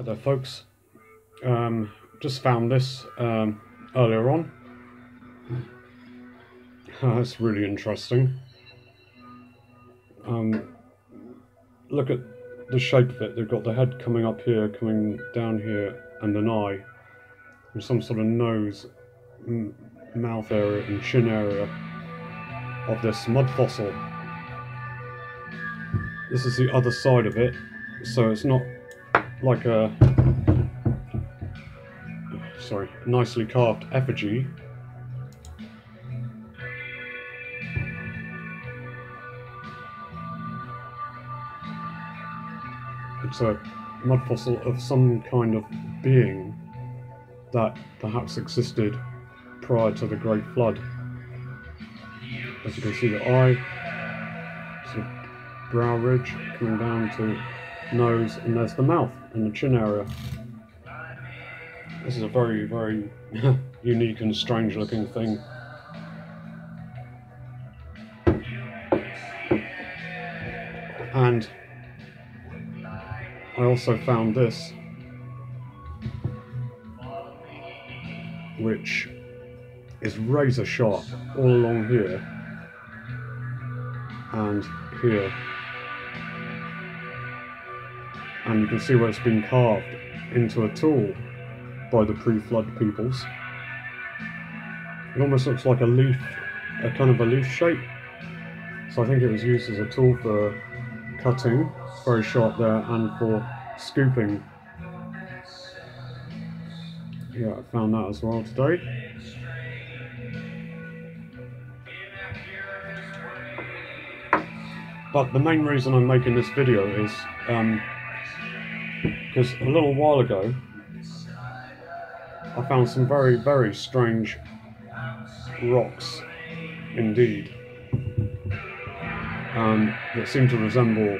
There folks, um, just found this um, earlier on. That's really interesting. Um, look at the shape of it, they've got the head coming up here, coming down here, and an eye, and some sort of nose, mouth area and chin area of this mud fossil. This is the other side of it, so it's not like a sorry, nicely carved effigy. It's a mud fossil of some kind of being that perhaps existed prior to the Great Flood. As you can see, the eye, brow ridge coming down to nose, and there's the mouth and the chin area. This is a very, very unique and strange looking thing. And I also found this, which is razor sharp all along here and here and you can see where it's been carved into a tool by the pre-flood peoples. It almost looks like a leaf, a kind of a leaf shape. So I think it was used as a tool for cutting, very sharp there, and for scooping. Yeah, I found that as well today. But the main reason I'm making this video is um, because a little while ago I found some very, very strange rocks indeed um, that seem to resemble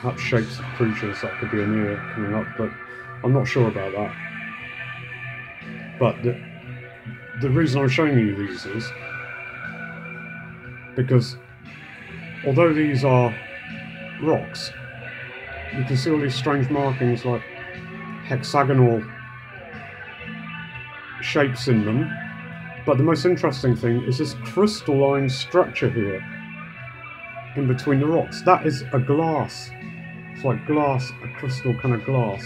perhaps shapes of creatures that could be in here coming up, but I'm not sure about that. But the, the reason I'm showing you these is because although these are rocks, you can see all these strange markings like hexagonal shapes in them. But the most interesting thing is this crystalline structure here in between the rocks. That is a glass. It's like glass, a crystal kind of glass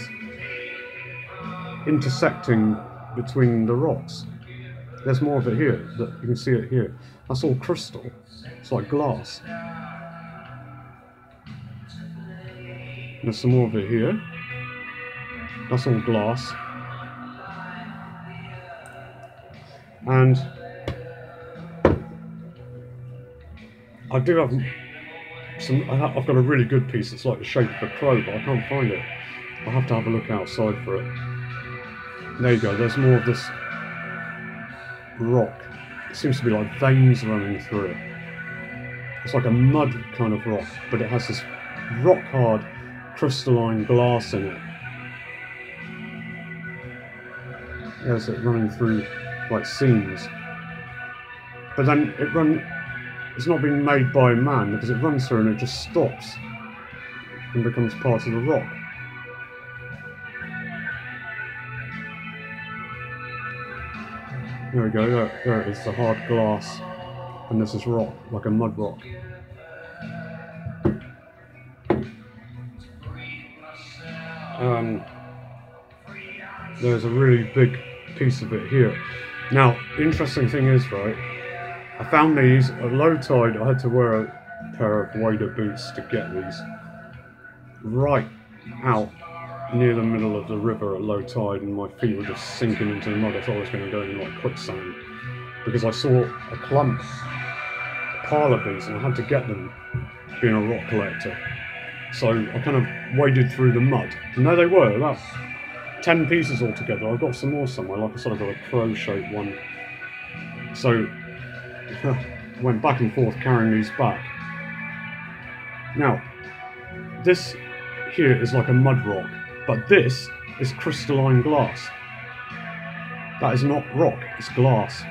intersecting between the rocks. There's more of it here, that you can see it here. That's all crystal. It's like glass. There's some more of it here. That's all glass. And I do have some, I've got a really good piece It's like the shape of a crow, but I can't find it. I'll have to have a look outside for it. There you go, there's more of this rock. It seems to be like veins running through it. It's like a mud kind of rock, but it has this rock hard crystalline glass in it. There's it running through like seams. But then it run it's not been made by man because it runs through and it just stops and becomes part of the rock. There we go, there, there it is, the hard glass. And this is rock, like a mud rock. Um, there's a really big piece of it here. Now, interesting thing is, right, I found these at low tide. I had to wear a pair of wider boots to get these right out near the middle of the river at low tide, and my feet were just sinking into the mud. I thought I was going to go in like quicksand because I saw a clump, a pile of these, and I had to get them being a rock collector. So I kind of waded through the mud. And there they were, about 10 pieces altogether. I've got some more somewhere, like I said, I've got a crow-shaped one. So went back and forth carrying these back. Now, this here is like a mud rock, but this is crystalline glass. That is not rock, it's glass.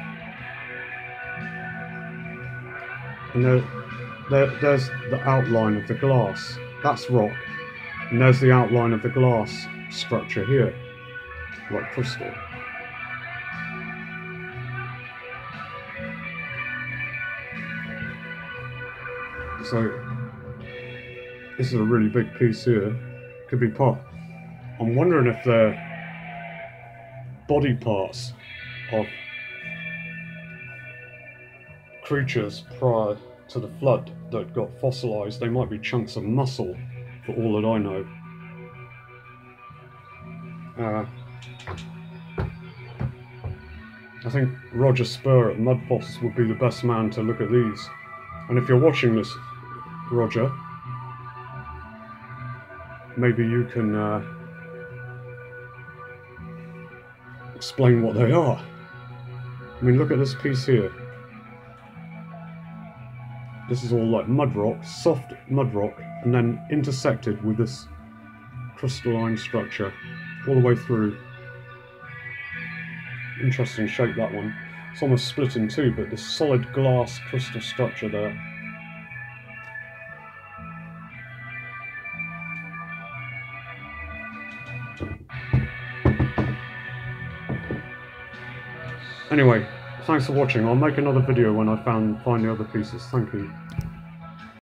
And there, there, there's the outline of the glass. That's rock. And there's the outline of the glass structure here, like crystal. So, this is a really big piece here. Could be part. I'm wondering if they're body parts of creatures prior to the flood that got fossilized. They might be chunks of muscle, for all that I know. Uh, I think Roger Spurr at Mud Fossils would be the best man to look at these. And if you're watching this, Roger, maybe you can uh, explain what they are. I mean, look at this piece here. This is all like mud rock, soft mud rock, and then intersected with this crystalline structure all the way through. Interesting shape that one. It's almost split in two, but this solid glass crystal structure there. Anyway, thanks for watching. I'll make another video when I found find the other pieces. Thank you.